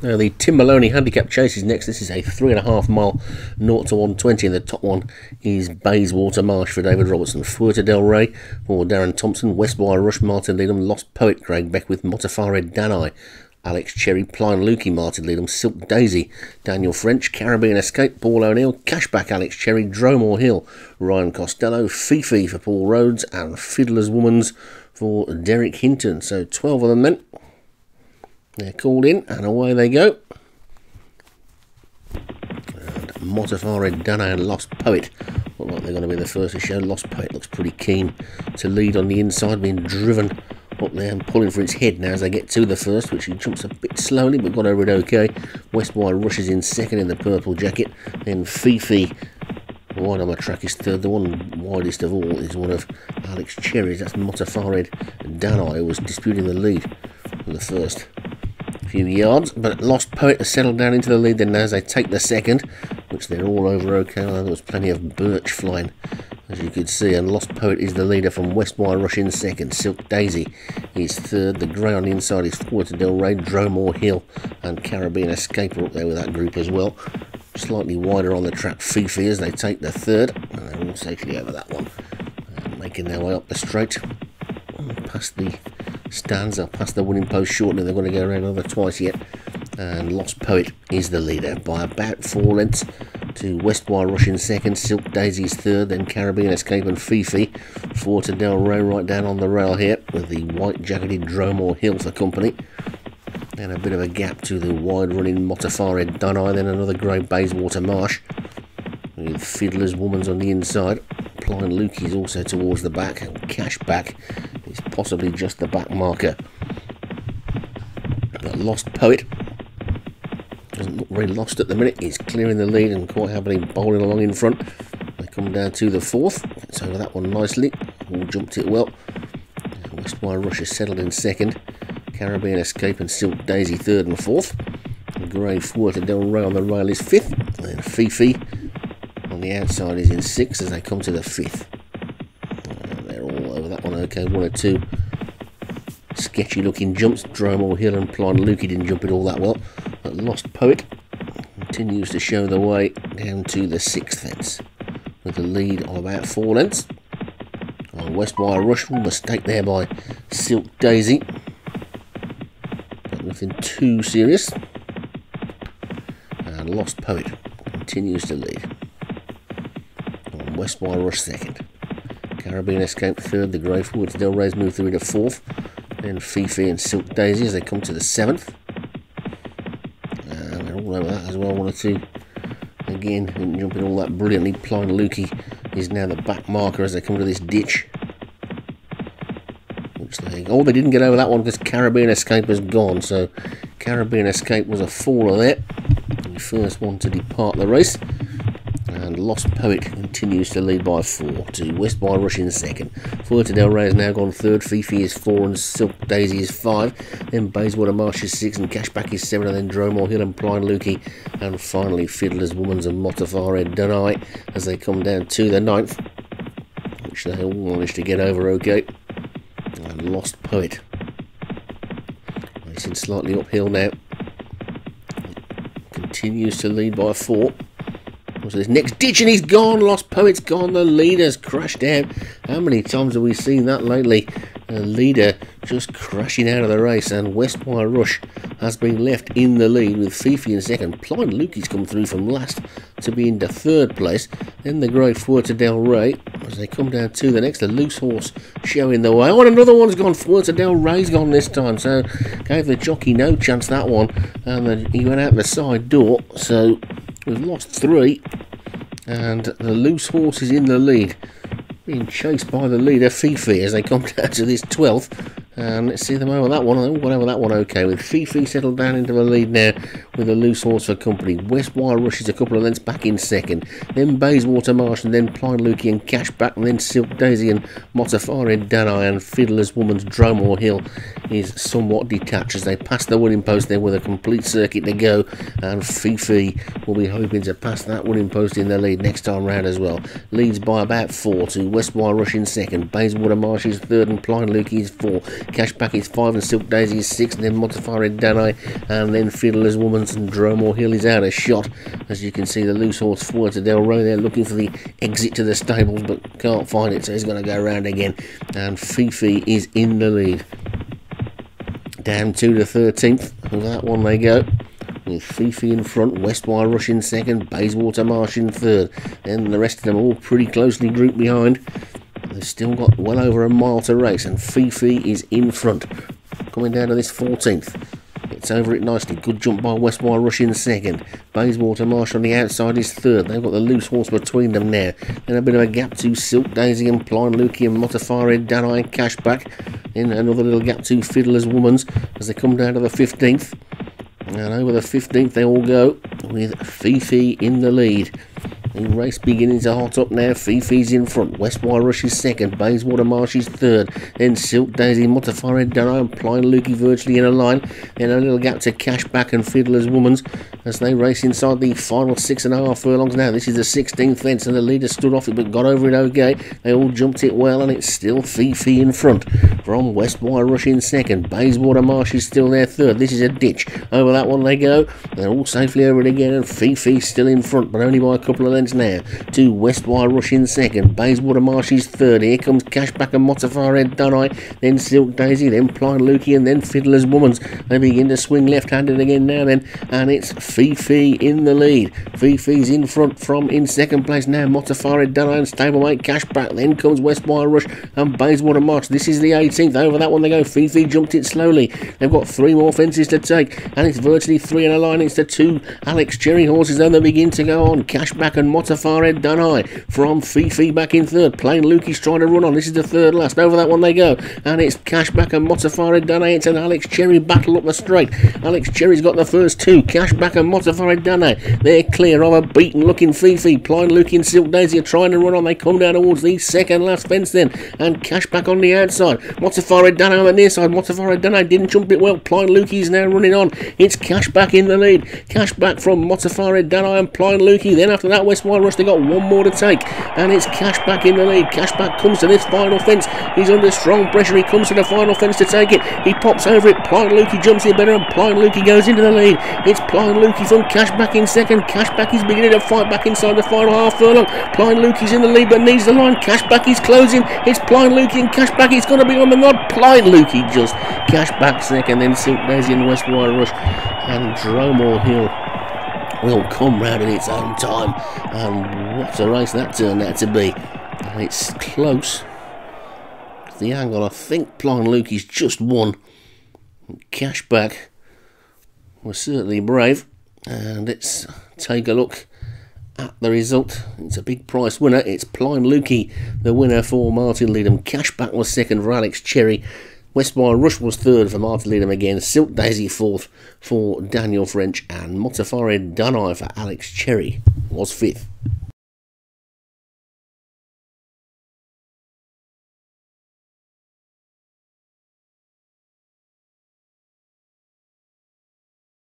Now the Tim Molony Handicap Chase is next. This is a three and a half mile 0 to 120, and the top one is Bayswater Marsh for David Robertson, Fuerte del Rey for Darren Thompson, Westwire Rush Martin Leadham, Lost Poet Craig Beckwith, Motafare Danai, Alex Cherry, Pline Lukey, Martin Leadham, Silk Daisy, Daniel French, Caribbean Escape, Paul O'Neill, Cashback Alex Cherry, Dromore Hill, Ryan Costello, Fifi for Paul Rhodes, and Fiddler's Woman's for Derek Hinton. So 12 of them then. They're called in and away they go. And Motafare Dana and Lost Poet look like they're going to be the first to show. Lost Poet looks pretty keen to lead on the inside, being driven up there and pulling for its head now as they get to the first, which he jumps a bit slowly but got over it okay. Westwire rushes in second in the purple jacket. Then Fifi wide on my track is third. The one widest of all is one of Alex Cherry's. That's Motafared Danai, who was disputing the lead for the first few yards, but Lost Poet has settled down into the lead then as they take the second, which they're all over okay. Uh, there was plenty of birch flying, as you could see, and Lost Poet is the leader from Westwire Rush in second. Silk Daisy is third. The grey on the inside is Fuerte del Rey, Dromore Hill, and Caribbean Escaper up there with that group as well. Slightly wider on the track, Fifi as they take the third, and they're all safely over that one, uh, making their way up the straight past the stands up past the winning post shortly. They're going to go around another twice yet. And Lost Poet is the leader by about four lengths to Westwire Rush in second, Silk Daisy's third, then Caribbean Escape and Fifi. Fuerte del Rey right down on the rail here with the white jacketed Dromore Hill for company. And a bit of a gap to the wide running Motafare Dunai, then another grey Bayswater Marsh with Fiddler's Woman's on the inside. Pline Lukey's also towards the back, and Cashback is possibly just the back marker. The Lost Poet doesn't look very lost at the minute. He's clearing the lead and quite happily bowling along in front. They come down to the fourth. It's over that one nicely. All jumped it well. Westwire Rush is settled in second. Caribbean Escape and Silk Daisy third and fourth. Grey Fuerte del Rey on the rail is fifth. And Fifi on the outside is in sixth as they come to the fifth. Okay. One or two sketchy looking jumps. Dromore Hill and Pline Lukey didn't jump it all that well. But Lost Poet continues to show the way down to the sixth fence with a lead of about four lengths. On Westwire Rush, mistake there by Silk Daisy. But nothing too serious. And Lost Poet continues to lead. On Westwire Rush second. Caribbean Escape third. The Grey Fuerte del Rey's move through into fourth. Then Fifi and Silk Daisy as they come to the seventh. And they're all over that as well. One or two. Again, jumping all that brilliantly. Pline Lukey is now the back marker as they come to this ditch. Oh, they didn't get over that one because Caribbean Escape has gone. So Caribbean Escape was a faller there. The first one to depart the race. Lost Poet continues to lead by four to Westwire Rush in second. Fuerte del Rey has now gone third. Fifi is four and Silk Daisy is five. Then Bayswater Marsh is six and Cashback is seven. And then Dromore Hill and Pline Lukey. And finally Fiddler's Woman's and Motafare Dunai as they come down to the ninth. Which they all managed to get over okay. And Lost Poet. Racing slightly uphill now. Continues to lead by four. So this next ditch and he's gone. Lost Poet's gone. The leader's crashed out. How many times have we seen that lately? The leader just crashing out of the race, and Westwire Rush has been left in the lead with Fifi in second. Pline Lukey's come through from last to be into third place. Then the Grey Fuerte del Rey as they come down to the next. The loose horse showing the way. Oh, and another one's gone. Fuerte del Rey's gone this time, so gave the jockey no chance that one, and he went out the side door. So we've lost three, and the loose horse is in the lead being chased by the leader Fifi as they come down to this 12th. And let's see them over that one. Oh, they all got over that one okay with Fifi settled down into the lead now with a loose horse for company. Westwire rushes a couple of lengths back in second. Then Bayswater Marsh and then Lukey and Cashback and then Silk Daisy and Motafari Danai and Fiddler's Woman's Dromore Hill is somewhat detached as they pass the winning post there with a complete circuit to go and Fifi will be hoping to pass that winning post in the lead next time round as well. Leads by about four to Westwire Rush in second. Bayswater Marsh is third and Lukey is four. Cashback is five and Silk Daisy is six and then Motafari Danai and then Fiddler's Woman's and Dromore Hill is out of shot as you can see the loose horse Fuerte del Rey there looking for the exit to the stables but can't find it so he's going to go around again and Fifi is in the lead down to the 13th that one they go with Fifi in front, Westwire Rush in second, Bayswater Marsh in third. Then the rest of them all pretty closely grouped behind. They've still got well over a mile to race, and Fifi is in front. Coming down to this 14th. It's over it nicely. Good jump by Westwire Rush in second. Bayswater Marsh on the outside is third. They've got the loose horse between them now. Then a bit of a gap to Silk Daisy and Pline Lukey and Motafari, Danai and Cashback. Then another little gap to Fiddler's Woman's as they come down to the 15th. And over the 15th they all go with Fifi in the lead. The race beginning to hot up now. Fifi's in front. Westwire Rush is second. Bayswater Marsh is third. Then Silk Daisy, Motafari, Dunno and Pline Lukey virtually in a line. Then a little gap to Cashback and Fiddler's Woman's as they race inside the final six and a half furlongs now. This is the 16th fence and the leader stood off it but got over it okay. They all jumped it well and it's still Fifi in front. From Westwire Rush in second. Bayswater Marsh is still there third. This is a ditch. Over that one they go. They're all safely over it again and Fifi still in front but only by a couple of now. To Westwire Rush in second. Bayswater Marsh is third. Here comes Cashback and Motafari Dunai. Then Silk Daisy. Then Pline Lukey and then Fiddler's Woman's. They begin to swing left-handed again now then and it's Fifi in the lead. Fifi's in front from in second place now. Motafari Dunai and stablemate Cashback. Then comes Westwire Rush and Bayswater Marsh. This is the 18th. Over that one they go. Fifi jumped it slowly. They've got three more fences to take and it's virtually three in a line. It's the two Alex Cherry horses then they begin to go on. Cashback and Motafari Danai from Fifi back in third. Plain Lukey's trying to run on. This is the third last. Over that one they go. And it's Cashback and Motafari Danai. It's an Alex Cherry battle up the straight. Alex Cherry's got the first two. Cashback and Motafari Danai. They're clear of a beaten looking Fifi. Plain Lukey and Silk Daisy are trying to run on. They come down towards the second last fence then. And Cashback on the outside. Motafari Danai on the near side. Motafari Dunai didn't jump it well. Plain Lukey's now running on. It's Cashback in the lead. Cashback from Motafari Danai and Plain Lukey. Then after that, Westwire Rush, they got one more to take. And it's Cashback in the lead. Cashback comes to this final fence. He's under strong pressure. He comes to the final fence to take it. He pops over it. Plain Lukey jumps in better and Plain Lukey goes into the lead. It's Plain Lukey from Cashback in second. Cashback is beginning to fight back inside the final half furlong. Plain Lukey's in the lead but needs the line. Cashback is closing. It's Plain Lukey and Cashback. He's going to be on the nod. Plain Lukey just. Cashback second. Then Silk Daisy and Westwire Rush and Dromore Hill will come round in its own time. And what a race that turned out to be. And it's close. The angle, I think Plain Lukey's just won. Cashback was certainly brave. And let's take a look at the result. It's a big price winner. It's Plain Lukey, the winner for Martin Leadham. Cashback was second for Alex Cherry. Westwire Rush was third for Martin Leadham again. Silk Daisy fourth for Daniel French. And Motafari Dunai for Alex Cherry was fifth.